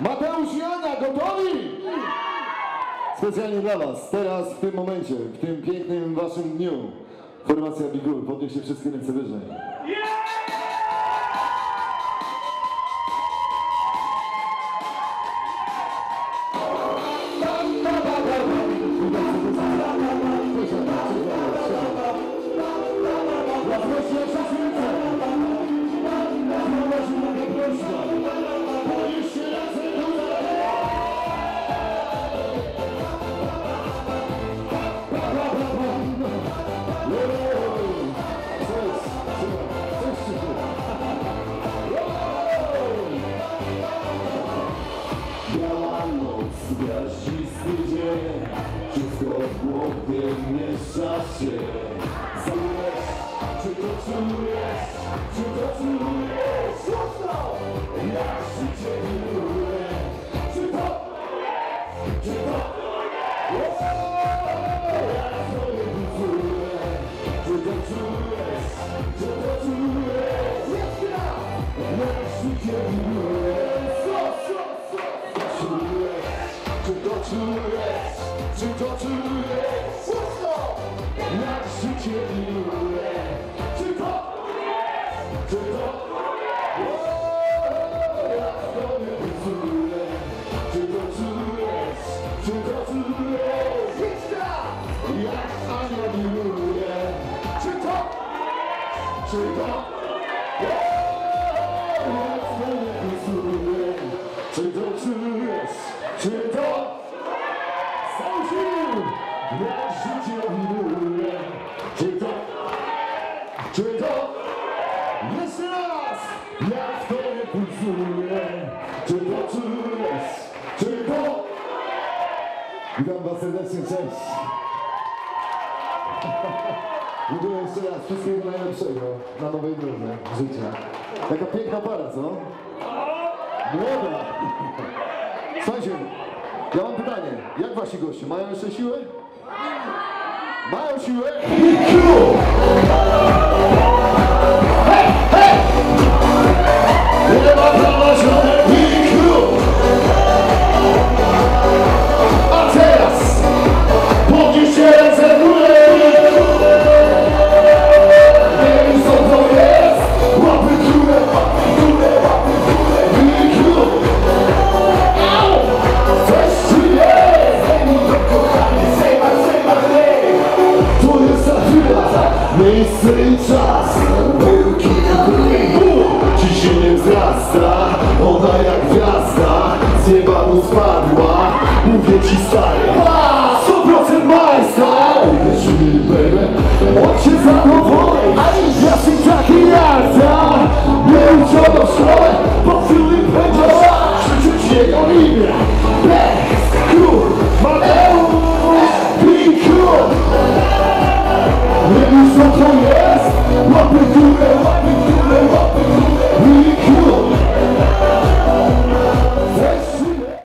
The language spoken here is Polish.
Mateusz i Ania, gotowi? Specjalnie dla was, teraz, w tym momencie, w tym pięknym waszym dniu, formacja Bigur, podnieście wszystkie ręce wyżej. Dzień Wszystko w głowie miesza się Czujesz, czy to czujesz, czy to czujesz Mocno! Jak życie wiruje Czy to, czy to Jak swoje budzuje Czy to czujesz, czy to czujesz Jeszcze raz! Wiruje czy to, czujesz, czy to pulsuje, czy to czujesz, czy to, Witam was serdecznie, cześć. Dziękuję jeszcze raz, wszystkiego najlepszego na nowej drodze życia. Taka piękna para, co? Młoda. Słuchajcie, ja mam pytanie. Jak wasi goście? Mają jeszcze siłę? Mają siłę? Miejsce i czas. Był kilku Ciśnienie wzrasta, ona jak gwiazda. Z nieba mu spadła, mówię ci stary. A, 100% majstra. Uwierz mi baby, on cię zadowoli Ja się taki jazda Nie uczono